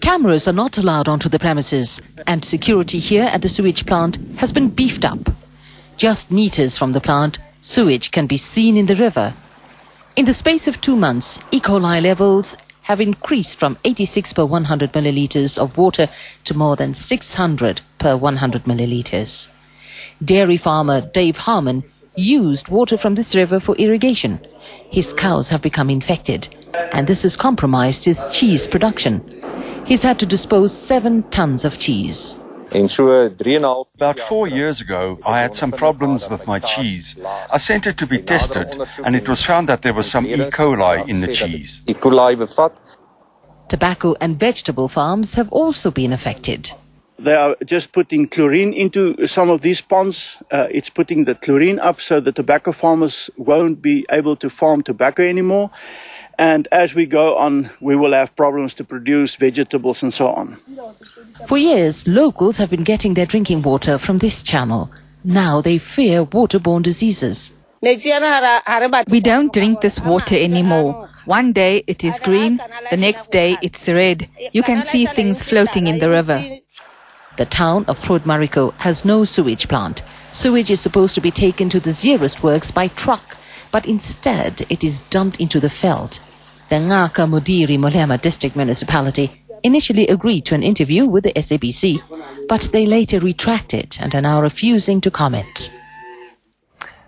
Cameras are not allowed onto the premises, and security here at the sewage plant has been beefed up. Just meters from the plant, sewage can be seen in the river. In the space of two months, E. coli levels have increased from 86 per 100 milliliters of water to more than 600 per 100 milliliters. Dairy farmer Dave Harmon used water from this river for irrigation. His cows have become infected, and this has compromised his cheese production. He's had to dispose seven tons of cheese. About four years ago, I had some problems with my cheese. I sent it to be tested, and it was found that there was some E. coli in the cheese. Tobacco and vegetable farms have also been affected. They are just putting chlorine into some of these ponds. Uh, it's putting the chlorine up so the tobacco farmers won't be able to farm tobacco anymore. And as we go on, we will have problems to produce vegetables and so on. For years, locals have been getting their drinking water from this channel. Now they fear waterborne diseases. We don't drink this water anymore. One day it is green, the next day it's red. You can see things floating in the river. The town of Groot Marico has no sewage plant. Sewage is supposed to be taken to the Zeerust works by truck, but instead it is dumped into the veld. The Ngaka Modiri Molema district municipality initially agreed to an interview with the SABC, but they later retracted and are now refusing to comment.